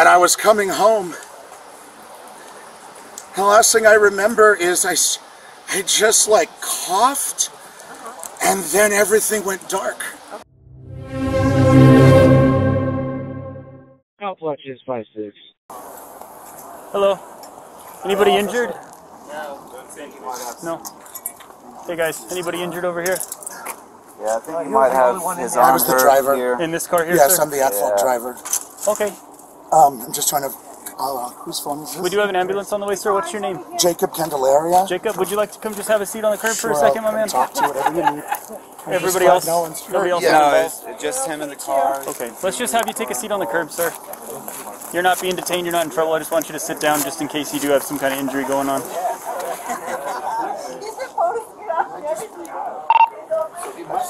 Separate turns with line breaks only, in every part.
and I was coming home. The last thing I remember is I, I just like coughed, and then everything went dark.
Outwatches five six.
Hello. Anybody injured? No. Hey guys, anybody injured over here?
Yeah, I think he might have his
I was the driver.
here.
In this car here,
Yes,
sir?
I'm the at-fault
Yeah.
driver.
Okay.
Um, I'm just trying to. Uh, whose phone is this?
We do have an ambulance on the way, sir. What's your name?
Jacob Candelaria.
Jacob, would you like to come just have a seat on the curb for a
Sure,
second, my
I'll
man?
Talk to you, whatever you need.
Everybody
glad
else?
no one's
Nobody else
hurt.
No,
involved?
it's just him in the car.
Okay, let's just have you take a seat on the curb, sir. You're not being detained, you're not in trouble. I just want you to sit down just in case you do have some kind of injury going on.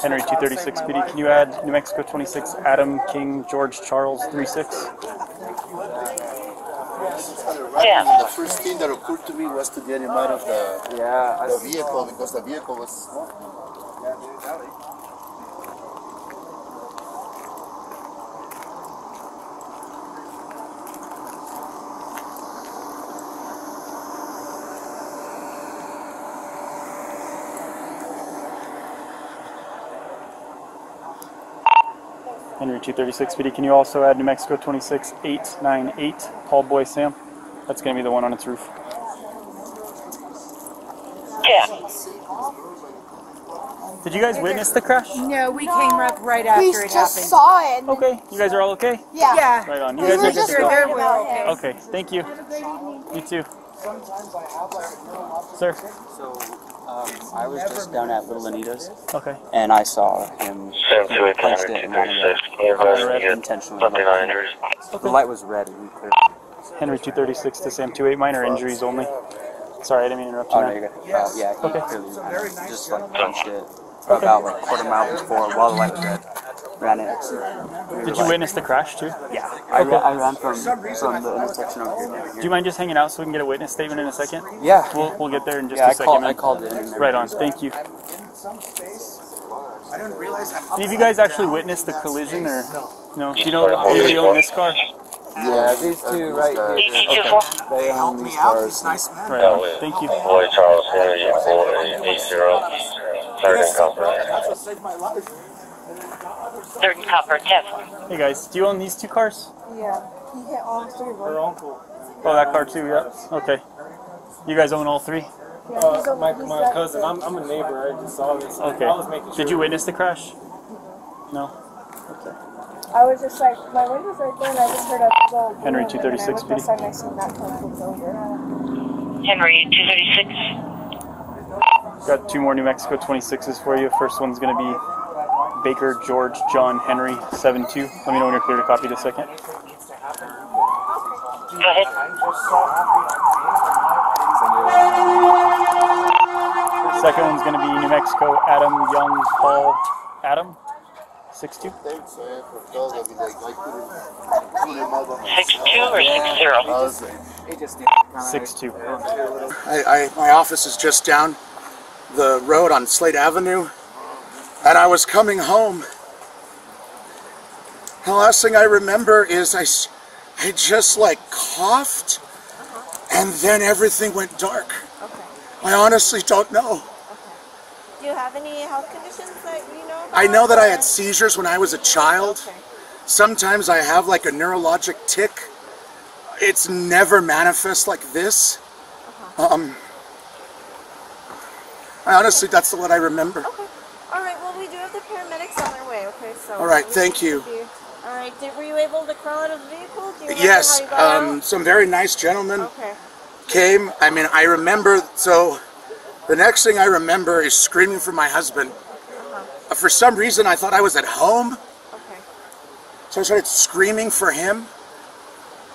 Henry 236 PD, can you add New Mexico 26 Adam King George Charles 36?
The first thing that occurred to me was to get him out of the,
Yeah,
the vehicle because the vehicle was.
Henry 236 PD, can you also add New Mexico 26 898 Paul Boy Sam? That's going to be the one on its roof. Yeah. Did you guys witness the crash?
No, we came up right after
We
it
just
happened.
saw it.
Okay, you guys are all okay?
Yeah.
Yeah.
Right on. You
We
guys
were
are
just
good to go.
Sure,
worried
we're
about
okay.
him.
Okay, thank you. You too. Sir.
So, um, I was just down at Little Anita's,
Okay.
and I saw him
Seven two eight
placed it in one of the
Can you advise
red
me get
intentionally.
something on injuries?
The light was red and we cleared.
Henry 236 to Sam 28 minor injuries only. Sorry, I didn't mean to interrupt you.
Oh no, you're good. Uh, yeah, he
Okay.
clearly ran, just like punched it about like quarter mile before while the light was red. Ran it. We
Did you
like-
witness the crash too?
Yeah, I, ran, I ran from from the intersection over here. to over
Do you mind just hanging out so we can get a witness statement in a second?
Yeah.
We'll, we'll get there in just
yeah,
a
I
second.
called. I called it. in.
Right on. Thank you. Any of you guys actually witnessed the collision or no? Do you know anybody own this car?
Yeah, these two right here. They own these cars.
Right on. Thank you.
Boy Charles Henry four eight zero. Third and copper.
Third and copper, ten.
Hey guys, do you own these two cars?
Yeah. He hit all three of them.
Oh, that car too. Yeah. Okay. You guys own all three?
Yeah, he's uh,
My, my cousin, I'm, I'm a neighbor. I just saw this.
Okay.
I was making sure.
Did you witness the crash? No.
I was just like, my window's right there, and I just heard a little boom,
Henry
and
236
I looked outside and I seen that car over.
Henry, two thirty six.
Got two more New Mexico 26s for you. First one's going to be Baker George John Henry 72. Let me know when you're clear to copy the second.
Go ahead.
Second one's going to be New Mexico Adam Young Paul Adam 62.
Six two or six zero?
It just
62.
I, I, my office is just down the road on Slate Avenue, and I was coming home. The last thing I remember is I, I just like coughed, and then everything went dark. I honestly don't know.
Do you have any health conditions that you know about?
I know that I had seizures when I was a child.
Okay.
Sometimes I have like a neurologic tic. It's never manifest like this. Um, I honestly, that's what I remember.
Okay. All right. Well, we do have the paramedics on their way. Okay. So.
All right, thank
can
you.
All right. Did, were you able to crawl out of the vehicle? Do you
Yes,
you
um, some very nice gentlemen?
Okay.
came. I mean, I remember. So, the next thing I remember is screaming for my husband. For some reason, I thought I was at home,
Okay.
so I started screaming for him.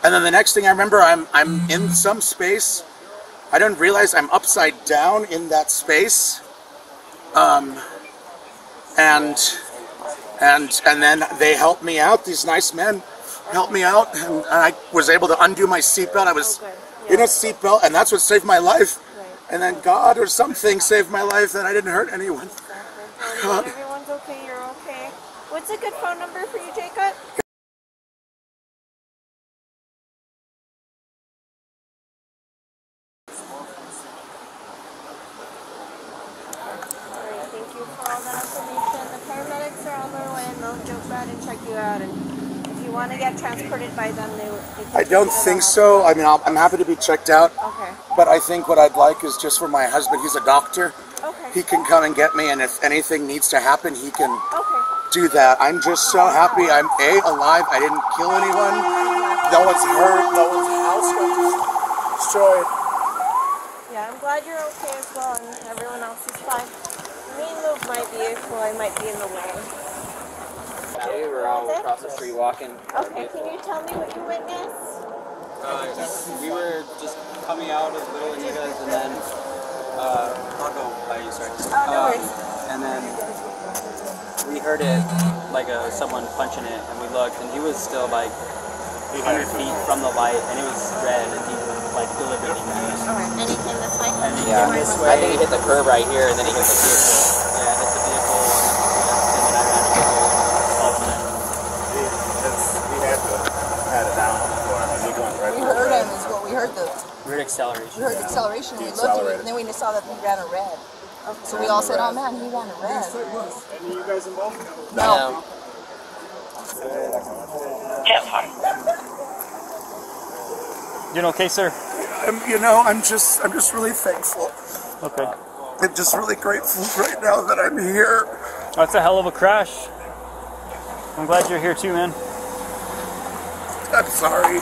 And then the next thing I remember, I'm I'm in some space. I didn't realize I'm upside down in that space. Um, and and and then they helped me out. These nice men helped me out, and I was able to undo my seatbelt. I was
Oh, good.
in a seatbelt, and that's what saved my life.
Right.
And then God or something saved my life, and I didn't hurt anyone.
Well, everyone's okay. You're okay. What's a good phone number for you, Jacob? Alright, thank you for all that information. The paramedics are on their way they'll out and check you out. And if you want to get transported by them, they, they
I don't think so. I mean, I'm happy to be checked out.
Okay.
But I think what I'd like is just for my husband, he's a doctor.
Okay.
He can come and get me, and if anything needs to happen, he can.
Okay
do that. I'm just so happy. I'm a alive. I didn't kill anyone. No one's hurt. No one's house got destroyed.
Yeah, I'm glad you're okay as well, and everyone else is fine. Me move my vehicle. I might be in the way.
Okay, We were all across the street walking.
Okay. Can you tell me what you witnessed?
Uh, we were just coming out of Little Anita's and then, uh, I'll go by you, sorry.
Oh, no
Um,
worries.
And then we heard it like uh, someone punching it, and we looked, and he was still like 800 feet from the light, and it was red, and he was like deliberately moving.
And he came this way.
And then he came this way. I think he hit the curb right here, and then he hit the vehicle. Yeah, hit the vehicle, and then, I ran into the all of that.
We had to had it down before. We going right
We heard him is what we heard the
We heard acceleration.
we heard the acceleration. We looked at it, and then we just saw that he ran a red. So we all said, "Oh man, he ran a red."
Any of you guys involved?
No.
Ten four.
Doing okay, sir?
I'm, you know, I'm just, I'm just really thankful.
Okay.
I'm just really grateful right now that I'm here.
That's a hell of a crash. I'm glad you're here too, man.
I'm sorry.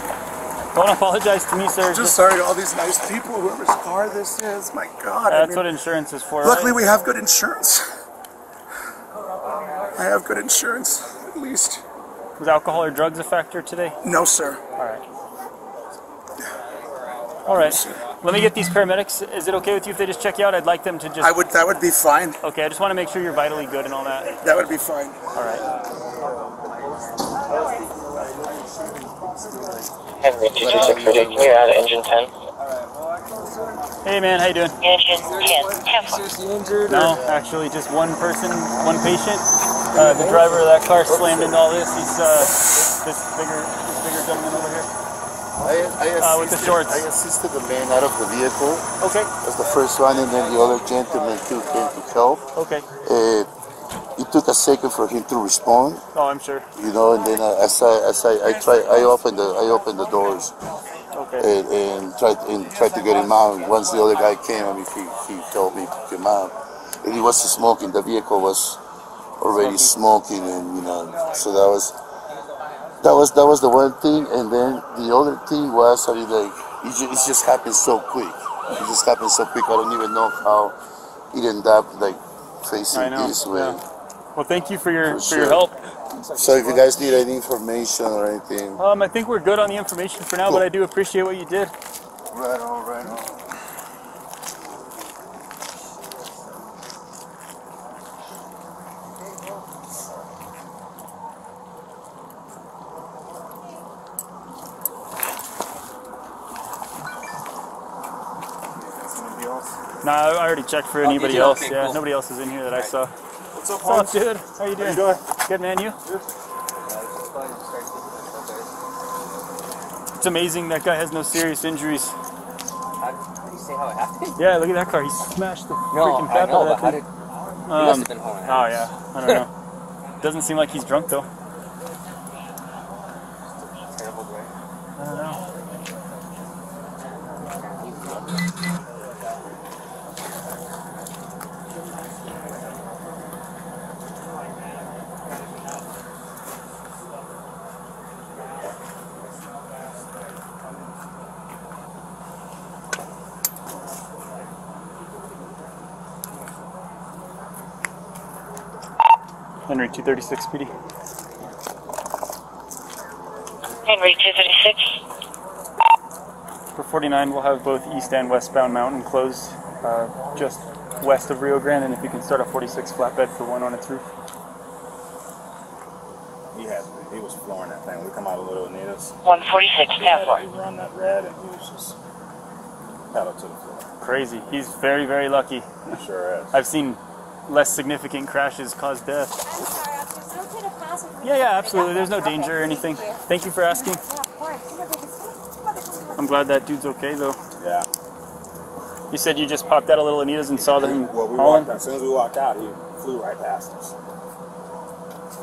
Don't apologize to me, sir.
Just
Just-
sorry to all these nice people, whoever's car this is. My God. I
that's
mean,
what insurance is for.
luckily,
right?
we have good insurance. I have good insurance, at least.
Was alcohol or drugs a factor today?
No, sir.
All right. All right. Let me get these paramedics. Is it okay with you if they just check you out? I'd like them to just.
I would. That would be fine.
Okay, I just want to make sure you're vitally good and all that.
That would be fine.
All right.
Henry 226 can you add engine 10?
Hey, man, how you doing?
Engine ten. Ten four.
No, actually, just one person, one patient. Uh, the driver of that car slammed into all this. He's uh, this bigger, this bigger gentleman over here.
I, I assisted,
Uh, with the shorts.
I assisted the man out of the vehicle.
Okay.
That's the first one, and then the other gentleman too came to help.
Okay.
Uh, it took a second for him to respond,
Oh, I'm sure.
you know, and then uh, as I as I, I try I opened the I opened the doors
Okay.
and, and tried and tried to get him out. Once the other guy came, I mean, he, he told me to come out, and he was smoking. The vehicle was already smoking, and you know, so that was that was that was the one thing. And then the other thing was, I mean, like it just, it just happened so quick. It just happened so quick. I don't even know how it ended up like facing this way.
yeah. Well, thank you for your
For
for your help.
So if you guys need any information or anything,
Um, I think we're good on the information for now, but I do appreciate what you did.
right on, right on.
No, I already checked for anybody
you?
else.
Okay,
yeah,
cool.
nobody else is in here that I saw.
What's up,
What's up, dude? How you doing?
doing?
Good, man. You? It's amazing that guy has no serious injuries.
How did you say how it happened?
Yeah, look at that car. He smashed the
No,
freaking
I
crap
know,
out
but
of
how
that
did?
thing.
He must
Um,
have been home.
oh yeah, I don't know. Doesn't seem like he's drunk though. Henry 236 PD.
Henry two thirty six.
For 49, we'll have both east and westbound mountain closed uh, just west of Rio Grande, and if you can start a 46 flatbed for one on its roof.
He had, he was flooring that thing. We come out of Little Anita's.
One forty six. Ten
He
four.
run that red and he was just pedal to the floor.
Crazy. He's very, very lucky.
He sure is.
I've seen less significant crashes cause death.
I'm sorry, officer. Okay to pass with?
Yeah, yeah, absolutely. There's no danger or anything. Thank you for asking.
Yeah, of course. Come on, baby. Come on, come on.
I'm glad that dude's okay though.
Yeah.
You said you just popped out of Little Anita's and saw them
Well, we
hauling.
walked out. As soon as we walked out, he flew right past us.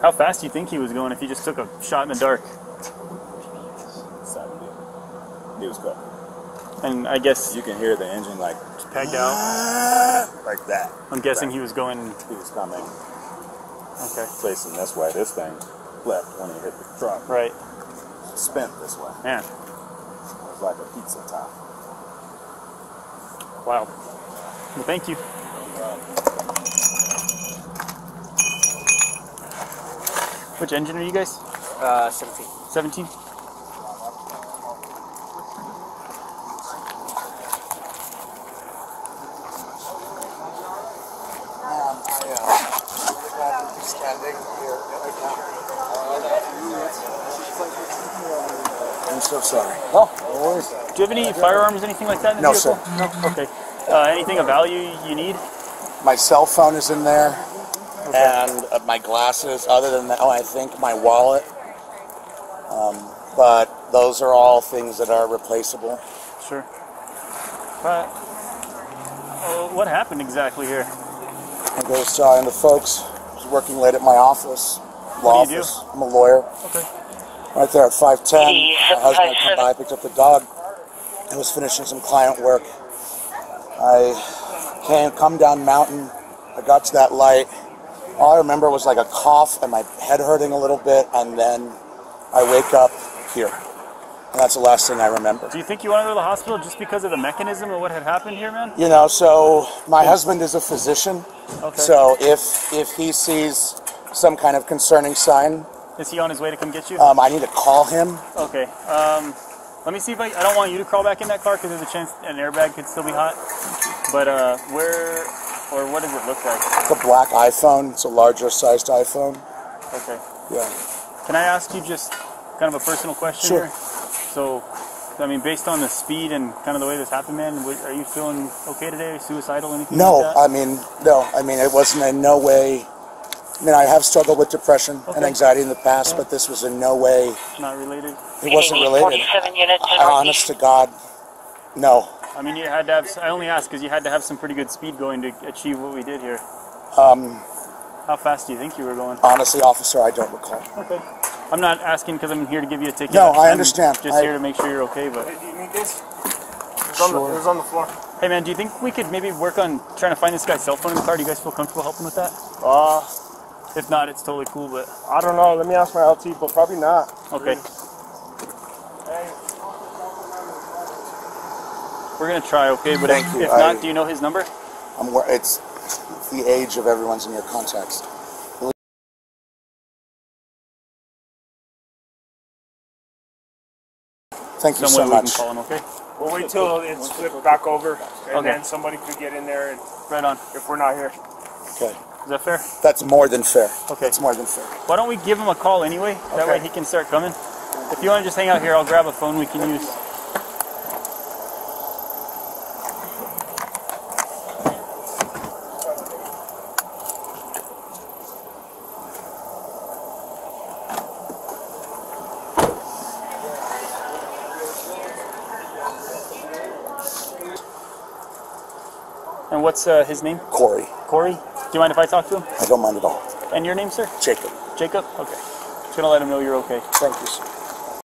How fast do you think he was going if he just took a shot in the dark?
He was cooked.
And I guess
You can hear the engine like
pegged out.
like that.
I'm guessing he was going.
He was coming,
Okay.
Facing this way. This thing left when he hit the truck.
Right.
Spent this way.
Man.
It was like a pizza top.
Wow. Well, thank you. Which engine are you guys?
Uh, 17.
17?
I'm so sorry.
Oh, Do you have any firearms, or anything like that in the
No,
vehicle?
sir.
No. Okay. Uh, anything of value you need?
My cell phone is in there, and uh, my glasses. Other than that, oh, I think my wallet. Um, but those are all things that are replaceable.
Sure. But uh, what happened exactly here?
I was talking to folks. I was working late at my office, law
What do you do?
office. I'm a lawyer.
Okay.
Right there at 510. My husband had come by, picked up the dog. I was finishing some client work. I came, come down mountain. I got to that light. All I remember was like a cough and my head hurting a little bit, and then I wake up here. And that's the last thing I remember.
Do you think you want to go to the hospital just because of the mechanism of what had happened here, man?
You know, so my husband is a physician.
Okay.
So if if he sees some kind of concerning sign,
Is he on his way to come get you?
um, I need to call him.
Okay. Um, let me see if I. I don't want you to crawl back in that car because there's a chance an airbag could still be hot. But uh, where or what does it look like?
It's a black iPhone. It's a larger sized iPhone.
Okay.
Yeah.
Can I ask you just kind of a personal question
Sure.
here? So, I mean, based on the speed and kind of the way this happened, man, are you feeling okay today? Suicidal? Anything
No,
like that?
I mean, no. I mean, it wasn't in no way. I mean, I have struggled with depression and anxiety in the past, but this was in no way.
Not related.
It wasn't related.
47 units
I, honest to God, no.
I mean, you had to have. I only asked because you had to have some pretty good speed going to achieve what we did here.
Um,
How fast do you think you were going?
honestly, officer, I don't recall.
Okay. I'm not asking because I'm here to give you a ticket.
No, I
I'm
understand.
Just
I-
here to make sure you're okay. But
Do you need this? It was, on the, it was on the floor.
hey, man, do you think we could maybe work on trying to find this guy's cell phone in the car? Do you guys feel comfortable helping with that?
Uh,
If not, it's totally cool. But
I don't know. Let me ask my LT, but probably not.
okay. We're gonna try, okay? But
Thank
if,
you.
if not,
I-
do you know his number?
I'm. It's the age of everyone's in your contacts. Thank you
Some
so
way we can
much.
call him, okay?
We'll wait till it's flipped back over, and
Okay.
then somebody could get in there and
Right on.
if we're not here.
Okay.
Is that fair?
That's more than fair.
Okay.
It's more than fair.
Why don't we give him a call anyway? That way he can start coming. If you want to just hang out here, I'll grab a phone we can use. And what's uh, his name?
Corey,
Corey? Do you mind if I talk to him?
I don't mind at all.
And your name, sir?
Jacob,
Jacob? Okay. Just gonna let him know you're okay.
thank you, sir.